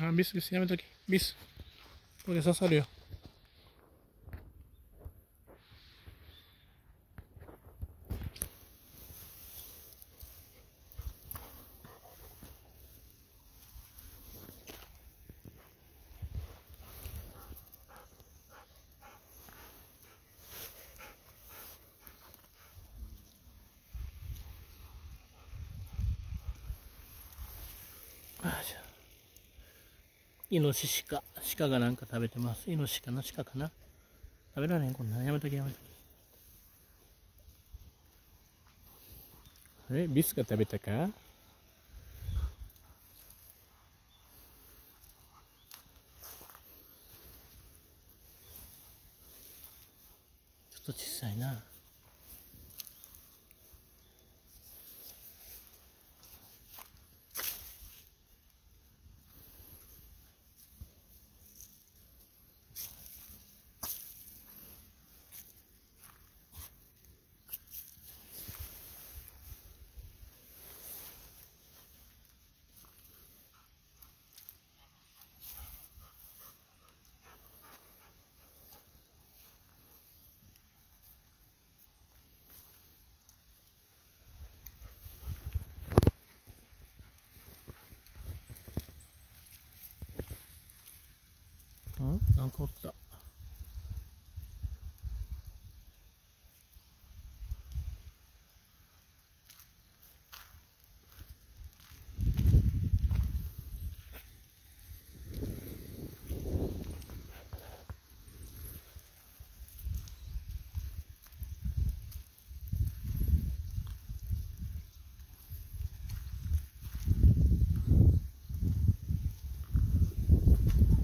あ、ビスビスやめとき。ビス。イノシシか鹿がなんか食べてます。イノシシかな鹿かな。食べられへんこんな。んやめときやめときえビスが食べたか？ちょっと小さいな。残ったこ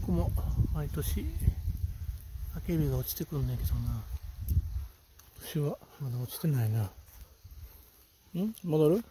こも毎年アケビが落ちてくるんだけどな。今年はまだ落ちてないな。ん？戻る？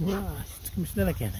うわしつき虫だらけやね